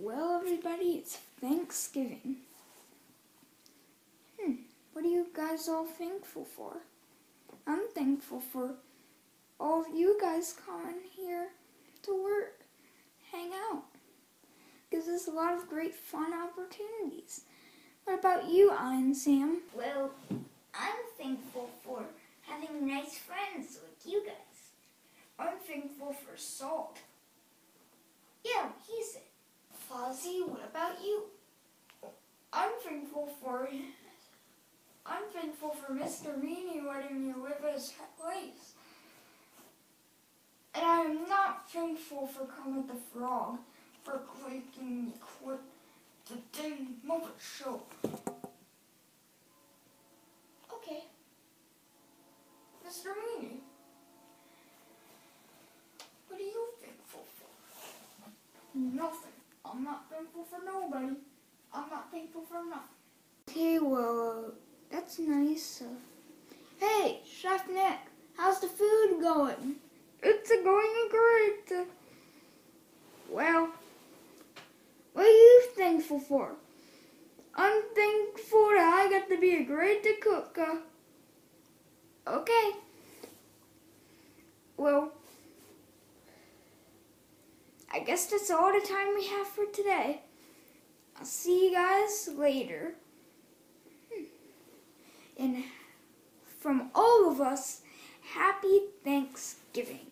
Well, everybody, it's Thanksgiving. Hmm, what are you guys all thankful for? I'm thankful for all of you guys coming here to work, hang out. Gives us a lot of great fun opportunities. What about you, Ian Sam? Well, I'm thankful for having nice friends like you guys. I'm thankful for salt. Yeah, he's about you? I'm thankful for I'm thankful for Mr. Meany letting me live at his place. And I am not thankful for Kermit the Frog for making me quit the dang Muppet Show. Okay. Mr. Meany, what are you thankful for? Nothing. I'm not thankful for nobody. I'm not thankful for nothing. Okay, well, uh, that's nice. Uh, hey, Chef Nick, how's the food going? It's going great. Well, what are you thankful for? I'm thankful that I got to be a great cook. Uh, okay. Well, I guess that's all the time we have for today. I'll see you guys later. Hmm. And from all of us, happy Thanksgiving.